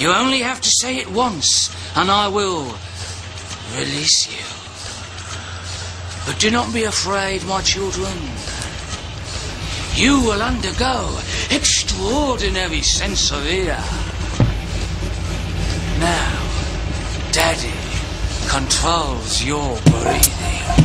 You only have to say it once, and I will release you. But do not be afraid, my children. You will undergo extraordinary sensoria. Now, Daddy controls your breathing.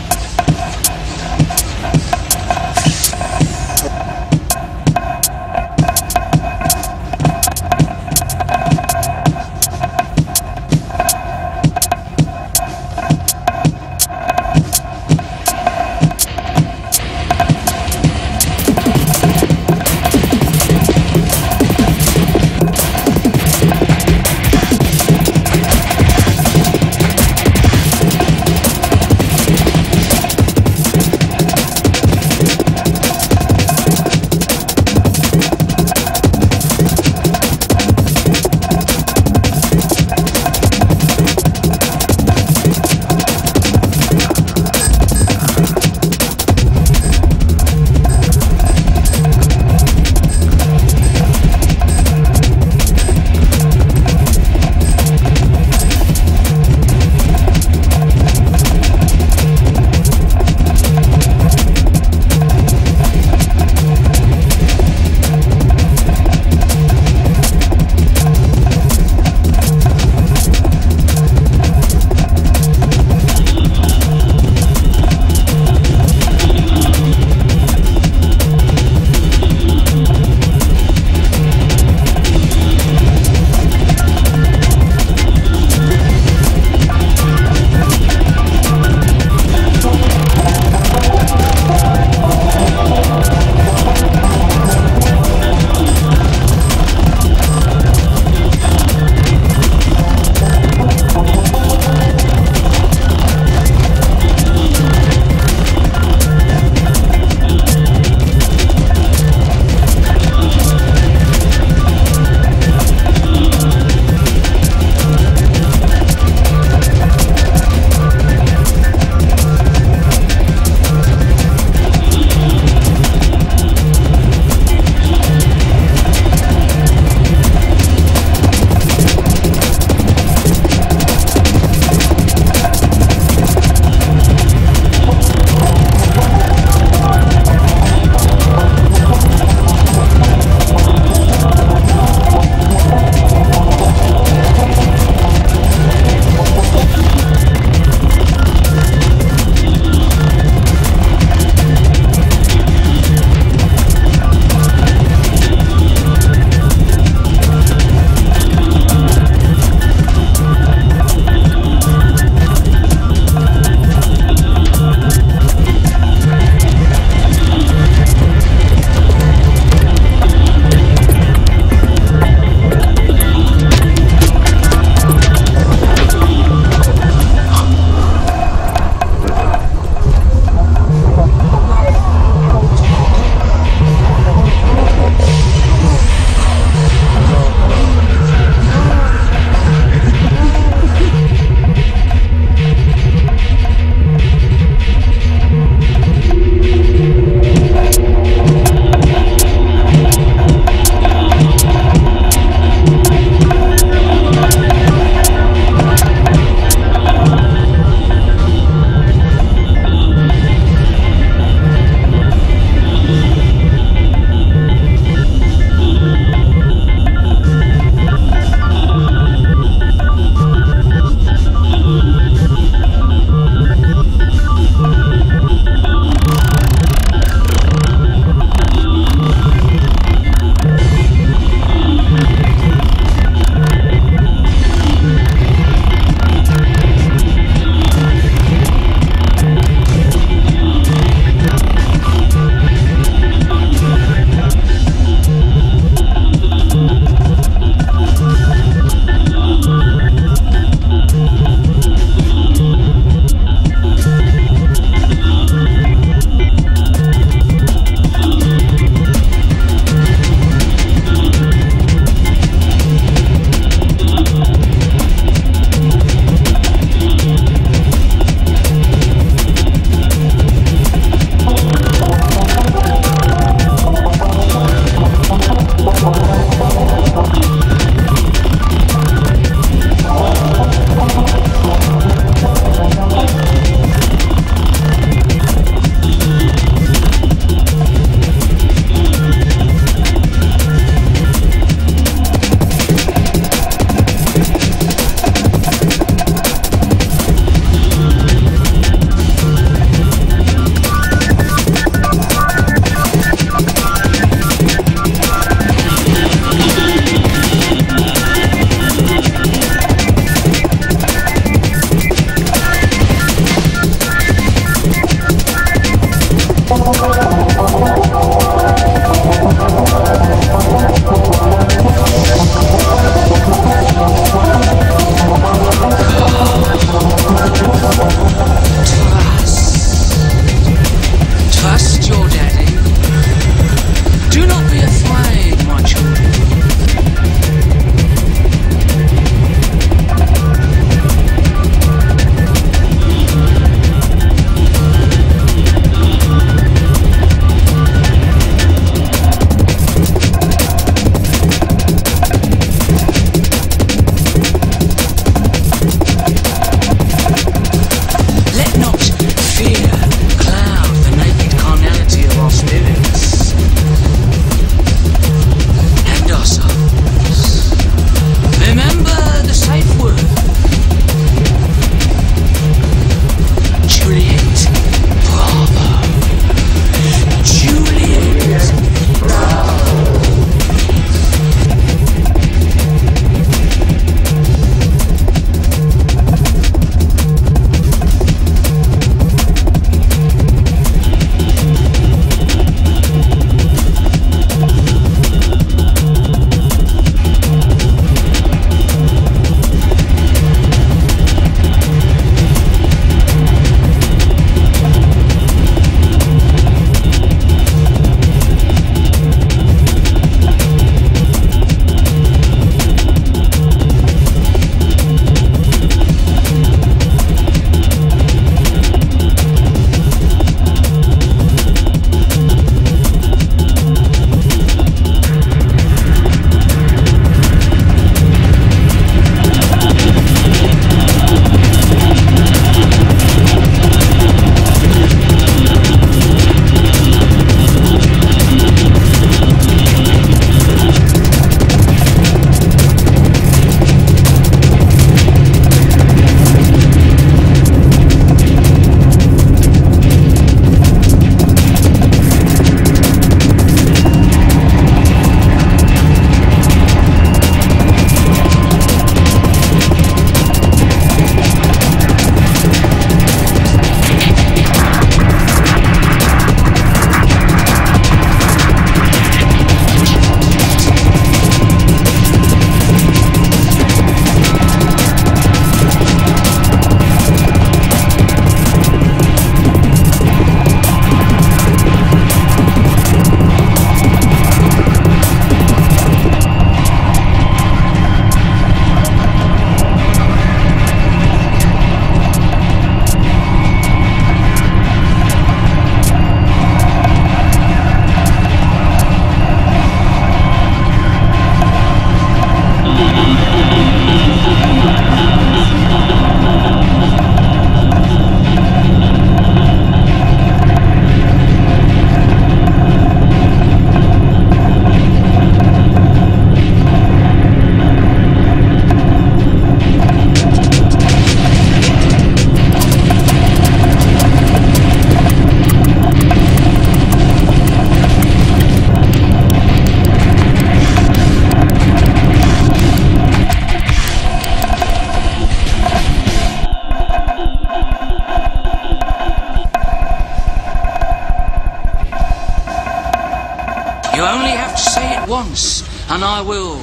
Once, and I will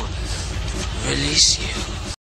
release you.